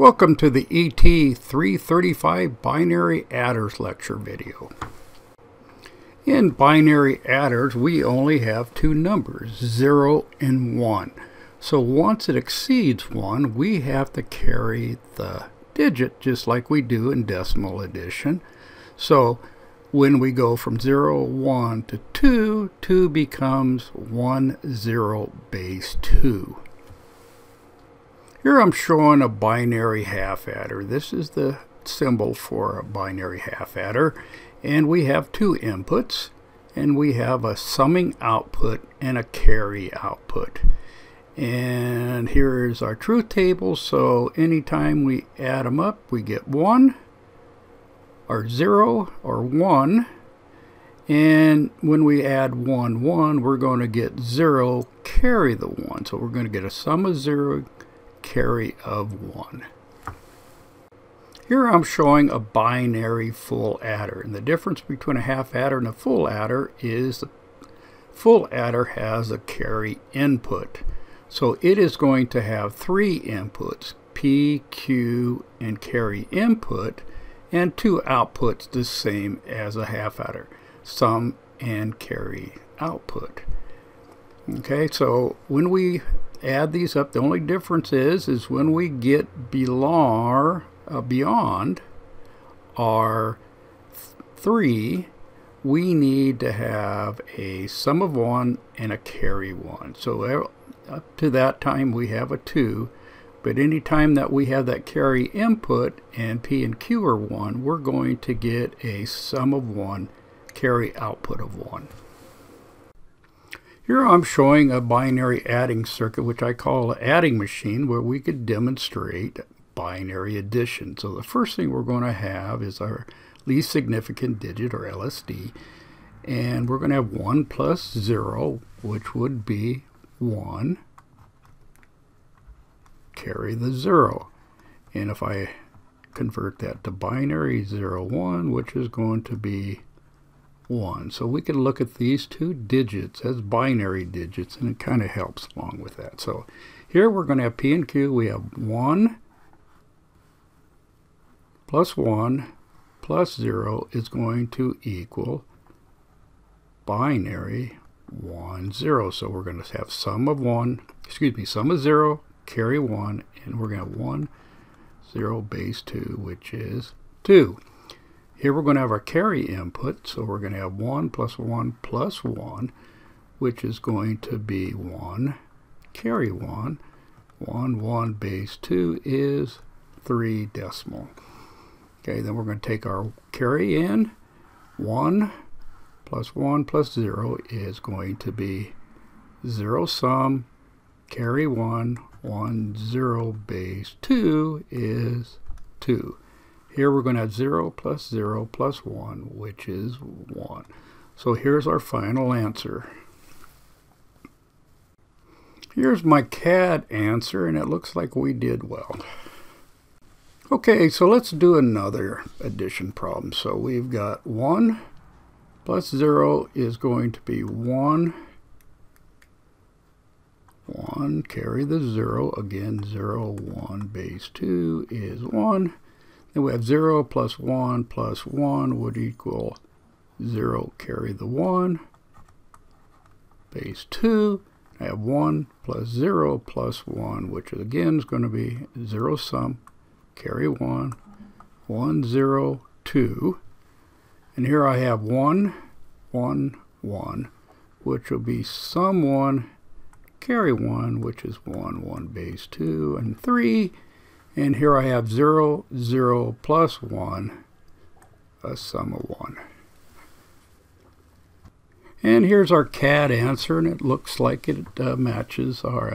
Welcome to the ET335 Binary Adders lecture video. In binary adders, we only have two numbers, 0 and 1. So once it exceeds 1, we have to carry the digit just like we do in decimal addition. So when we go from 0, 1 to 2, 2 becomes 1, 0 base 2. Here I'm showing a binary half adder. This is the symbol for a binary half adder. And we have two inputs. And we have a summing output and a carry output. And here is our truth table. So anytime we add them up, we get 1 or 0 or 1. And when we add 1, 1, we're going to get 0 carry the 1. So we're going to get a sum of 0 carry of 1. Here I'm showing a binary full adder. And the difference between a half adder and a full adder is the full adder has a carry input. So it is going to have three inputs, P, Q, and carry input, and two outputs the same as a half adder, sum and carry output. Okay, so when we add these up. The only difference is, is when we get below, uh, beyond our 3, we need to have a sum of 1 and a carry 1. So up to that time we have a 2. But any time that we have that carry input and P and Q are 1, we're going to get a sum of 1, carry output of 1. Here I'm showing a binary adding circuit, which I call an adding machine, where we could demonstrate binary addition. So the first thing we're going to have is our least significant digit, or LSD, and we're going to have 1 plus 0, which would be 1, carry the 0. And if I convert that to binary 0, 1, which is going to be 1. So we can look at these two digits as binary digits, and it kind of helps along with that. So here we're going to have P and Q. We have 1 plus 1 plus 0 is going to equal binary 1, 0. So we're going to have sum of 1, excuse me, sum of 0, carry 1, and we're going to have 1, 0, base 2, which is 2. Here we're going to have our carry input, so we're going to have 1 plus 1 plus 1, which is going to be 1, carry 1. 1, 1 base 2 is 3 decimal. Okay, then we're going to take our carry in. 1 plus 1 plus 0 is going to be 0 sum, carry 1, 1, 0 base 2 is 2. Here we're going to have 0 plus 0 plus 1, which is 1. So here's our final answer. Here's my CAD answer, and it looks like we did well. Okay, so let's do another addition problem. So we've got 1 plus 0 is going to be 1. 1, carry the 0. Again, 0, 1, base 2 is 1. Then we have 0 plus 1 plus 1 would equal 0, carry the 1, base 2. I have 1 plus 0 plus 1, which again is going to be 0 sum, carry 1, 1, 0, 2. And here I have 1, 1, 1, which will be sum 1, carry 1, which is 1, 1 base 2, and 3. And here I have 0, 0 plus 1, a sum of 1. And here's our CAD answer, and it looks like it uh, matches our